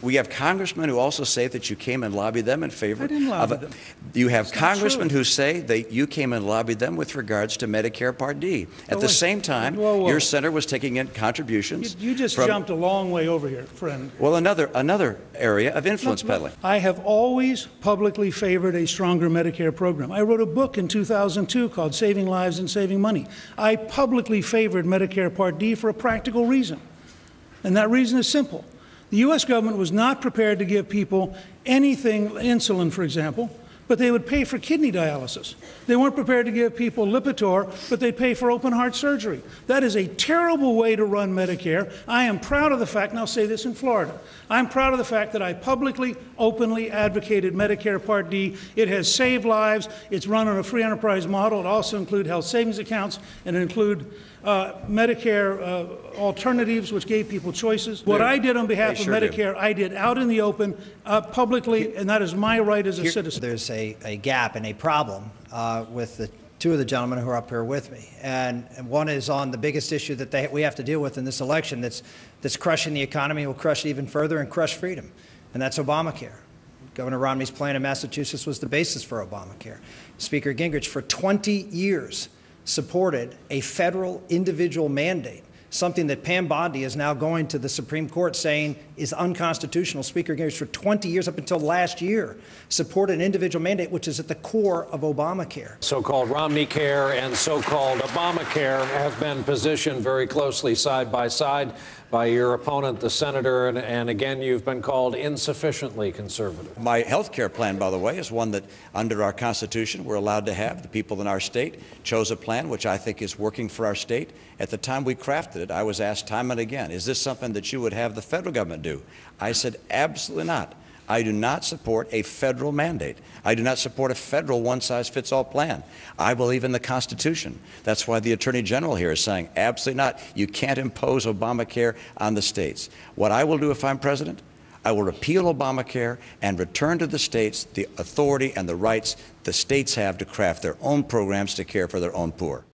We have congressmen who also say that you came and lobbied them in favor I didn't lobby of. a- them. You have It's congressmen who say that you came and lobbied them with regards to Medicare Part D. At No, the wait. same time, Whoa, whoa. your senator was taking in contributions. you just from- jumped a long way over here, friend. Well, another another area of influence look, peddling. I have always publicly favored a stronger Medicare program. I wrote a book in 2002 called Saving Lives and Saving Money. I publicly favored Medicare Part D for a practical reason. And that reason is simple. The U.S. government was not prepared to give people anything, insulin, for example, but they would pay for kidney dialysis. They weren't prepared to give people Lipitor, but they'd pay for open heart surgery. That is a terrible way to run Medicare. I am proud of the fact, and I'll say this in Florida, I'm proud of the fact that I publicly, openly advocated Medicare Part D. It has saved lives. It's run on a free enterprise model. It also includes health savings accounts and it include uh, Medicare uh, alternatives, which gave people choices. What I did on behalf they of sure do. Medicare, I did out in the open, uh, publicly, and that is my right as a Here- citizen. There's a, a gap and a problem uh, with the two of the gentlemen who are up here with me. And, and one is on the biggest issue that they, we have to deal with in this election that's, that's crushing the economy, will crush it even further and crush freedom, and that's Obamacare. Governor Romney's plan in Massachusetts was the basis for Obamacare. Speaker Gingrich, for 20 years, supported a federal individual mandate, something that Pam Bondi is now going to the Supreme Court saying is unconstitutional. Speaker Gingrich, for 20 years, up until last year, supported an individual mandate, which is at the core of Obamacare. So-called Romney Care and so-called Obamacare have been positioned very closely side by side by your opponent, the senator, and, and again, you've been called insufficiently conservative. My health care plan, by the way, is one that, under our Constitution, we're allowed to have. The people in our state chose a plan which I think is working for our state. At the time we crafted it, I was asked time and again, is this something that you would have the federal government do? I said, absolutely not. I do not support a federal mandate. I do not support a federal one size fits all plan. I believe in the Constitution. That's why the Attorney General here is saying, absolutely not. You can't impose Obamacare on the states. What I will do if I'm president, I will repeal Obamacare and return to the states the authority and the rights the states have to craft their own programs to care for their own poor.